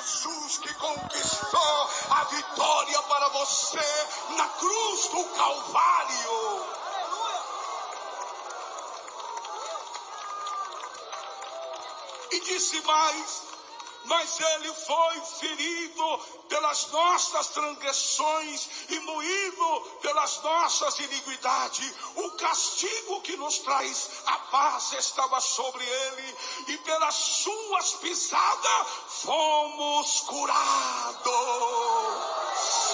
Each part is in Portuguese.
Jesus que conquistou a vitória para você na cruz do Calvário. E disse mais: mas ele foi ferido pelas nossas transgressões e moído pelas nossas iniquidades. O castigo que nos traz a paz estava sobre ele, e pelas suas pisadas fomos curados.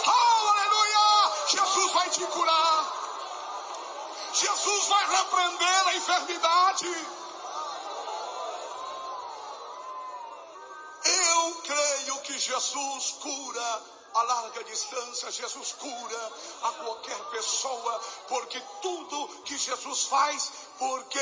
Oh, aleluia! Jesus vai te curar. Jesus vai repreender a enfermidade. Jesus cura a larga distância, Jesus cura a qualquer pessoa, porque tudo que Jesus faz, porque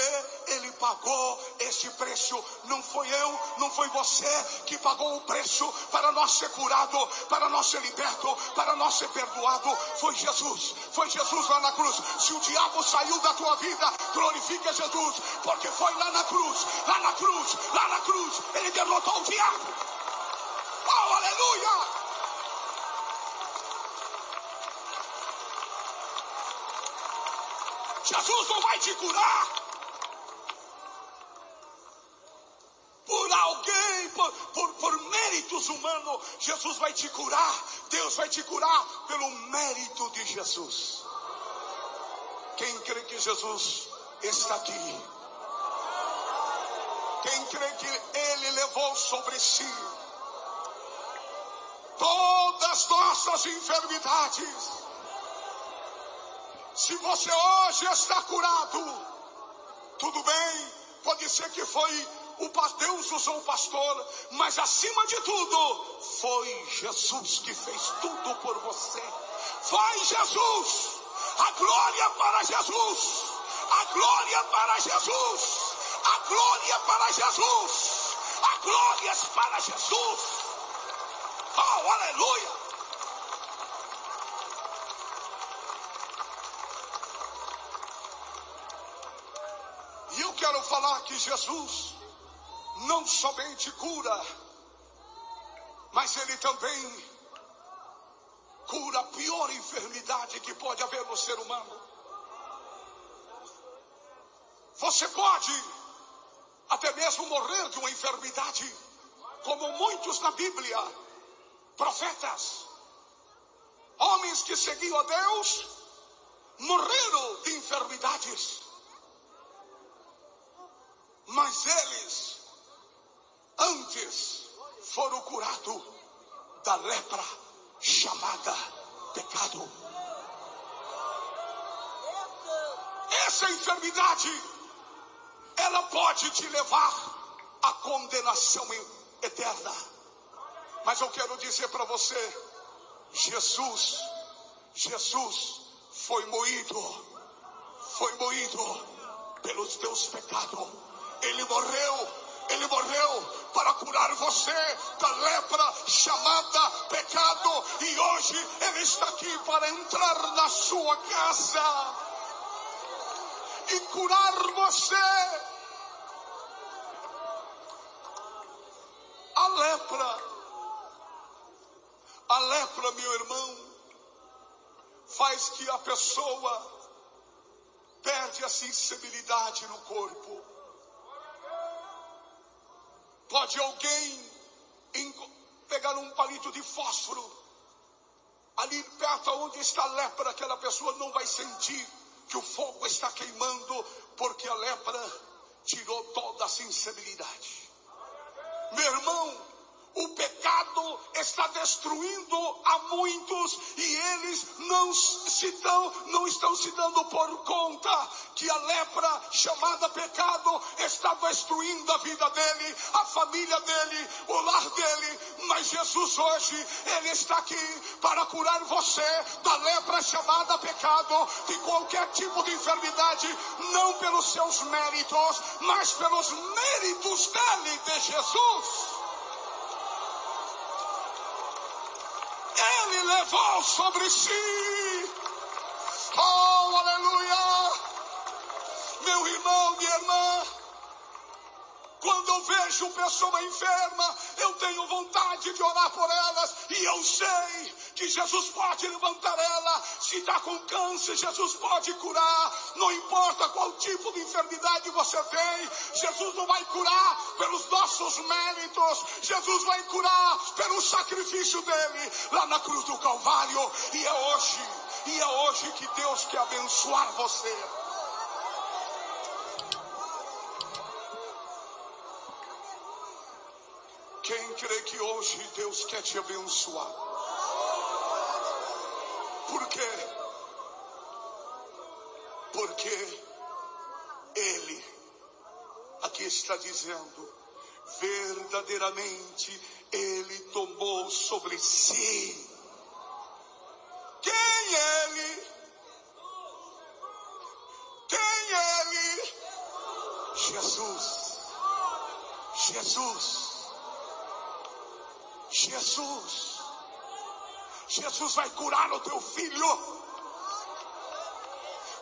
Ele pagou esse preço. Não foi eu, não foi você que pagou o preço para nós ser curado, para nós ser liberto, para nós ser perdoado. Foi Jesus, foi Jesus lá na cruz. Se o diabo saiu da tua vida, glorifica Jesus, porque foi lá na cruz, lá na cruz, lá na cruz, Ele derrotou o diabo. Oh, aleluia! Jesus não vai te curar por alguém, por, por, por méritos humanos. Jesus vai te curar. Deus vai te curar pelo mérito de Jesus. Quem crê que Jesus está aqui? Quem crê que Ele levou sobre si todas nossas enfermidades. Se você hoje está curado, tudo bem, pode ser que foi o Deus usou o pastor, mas acima de tudo, foi Jesus que fez tudo por você. Foi Jesus, a glória para Jesus, a glória para Jesus, a glória para Jesus, a glória para Jesus. Oh, aleluia! E eu quero falar que Jesus não somente cura, mas ele também cura a pior enfermidade que pode haver no ser humano. Você pode até mesmo morrer de uma enfermidade, como muitos na Bíblia profetas, homens que seguiam a Deus, morreram de enfermidades. Mas eles, antes, foram curados da lepra chamada pecado. Essa enfermidade, ela pode te levar à condenação eterna. Mas eu quero dizer para você: Jesus, Jesus foi moído, foi moído pelos teus pecados. Ele morreu, ele morreu para curar você da lepra chamada pecado. E hoje ele está aqui para entrar na sua casa e curar você. A lepra a lepra, meu irmão, faz que a pessoa perde a sensibilidade no corpo. Pode alguém pegar um palito de fósforo, ali perto onde está a lepra, aquela pessoa não vai sentir que o fogo está queimando, porque a lepra tirou toda a sensibilidade. Meu irmão, o pecado está destruindo a muitos e eles não, se dão, não estão se dando por conta que a lepra chamada pecado está destruindo a vida dele, a família dele, o lar dele. Mas Jesus hoje, ele está aqui para curar você da lepra chamada pecado, de qualquer tipo de enfermidade, não pelos seus méritos, mas pelos méritos dele, de Jesus. Levou sobre si. Oh, aleluia! Meu irmão, minha irmã, quando eu vejo pessoa enferma, eu tenho vontade de orar por elas. E eu sei que Jesus pode levantar ela. Se está com câncer, Jesus pode curar. Não importa qual tipo de enfermidade você tem, Jesus não vai curar pelos nossos méritos. Jesus vai curar pelo sacrifício dele lá na cruz do Calvário. E é hoje, e é hoje que Deus quer abençoar você. Quem crê que hoje Deus quer te abençoar? Por quê? Porque Ele, aqui está dizendo, verdadeiramente Ele tomou sobre si. Quem Ele? Quem Ele? Jesus. Jesus. Jesus. Jesus vai curar o teu filho.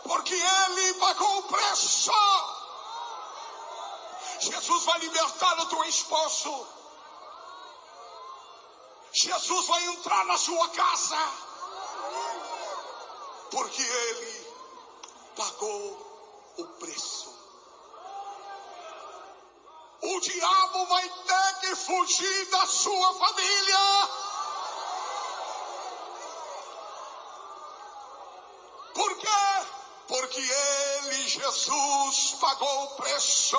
Porque ele pagou o preço. Jesus vai libertar o teu esposo. Jesus vai entrar na sua casa. Porque ele pagou o preço. O diabo vai ter que fugir da sua família. Por quê? Porque ele, Jesus, pagou o preço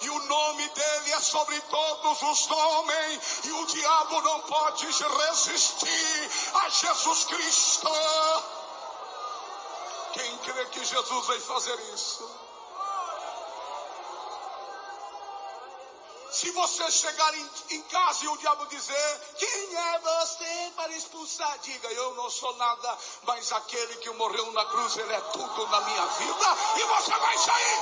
e o nome dele é sobre todos os nomes, e o diabo não pode resistir a Jesus Cristo. Quem crê que Jesus vai fazer isso? Se você chegar em, em, casa e o diabo dizer: Quem é você para expulsar? Diga: Eu não sou nada, mas aquele que morreu na cruz, ele é tudo na minha vida, e você vai sair.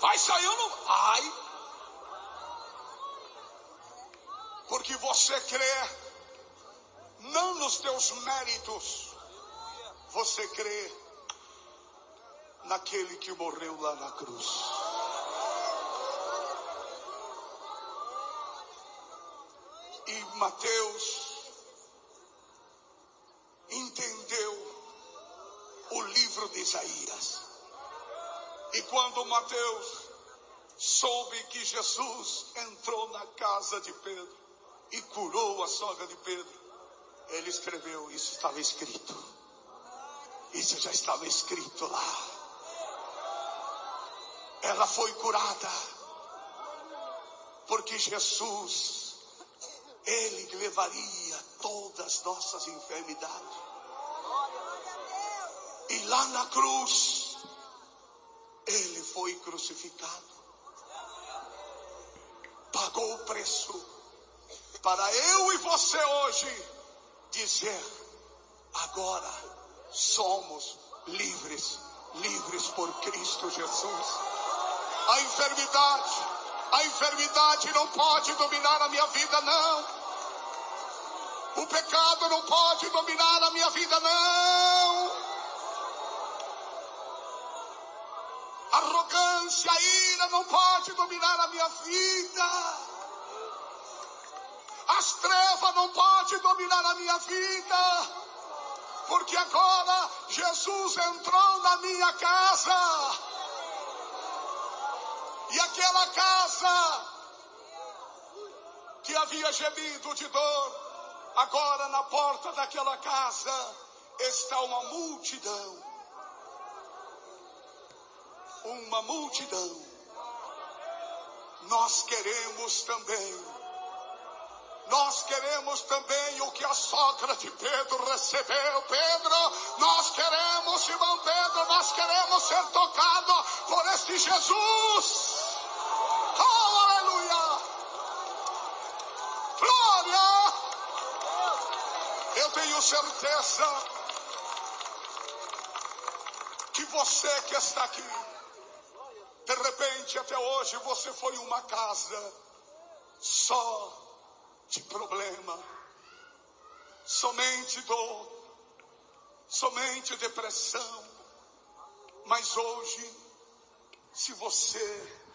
Vai sair ou não? Ai. Porque você crê não nos teus méritos você crê naquele que morreu lá na cruz. E Mateus entendeu o livro de Isaías. E quando Mateus soube que Jesus entrou na casa de Pedro e curou a sogra de Pedro, ele escreveu: Isso estava escrito. Isso já estava escrito lá. Ela foi curada. Porque Jesus, Ele levaria todas as nossas enfermidades. E lá na cruz, Ele foi crucificado. Pagou o preço para eu e você hoje dizer: agora somos livres, livres por Cristo Jesus. A enfermidade, a enfermidade não pode dominar a minha vida, não. O pecado não pode dominar a minha vida, não. Arrogância, ira não pode dominar a minha vida. As trevas não podem dominar a minha vida porque agora Jesus entrou na minha casa. E aquela casa que havia gemido de dor, agora na porta daquela casa está uma multidão. Uma multidão. Nós queremos também nós queremos também o que a sogra de Pedro recebeu. Pedro, nós queremos, irmão Pedro, nós queremos ser tocados por este Jesus. Oh, aleluia! Glória! Eu tenho certeza que você que está aqui, de repente até hoje você foi uma casa só de problema, somente dor, somente depressão. Mas hoje Se você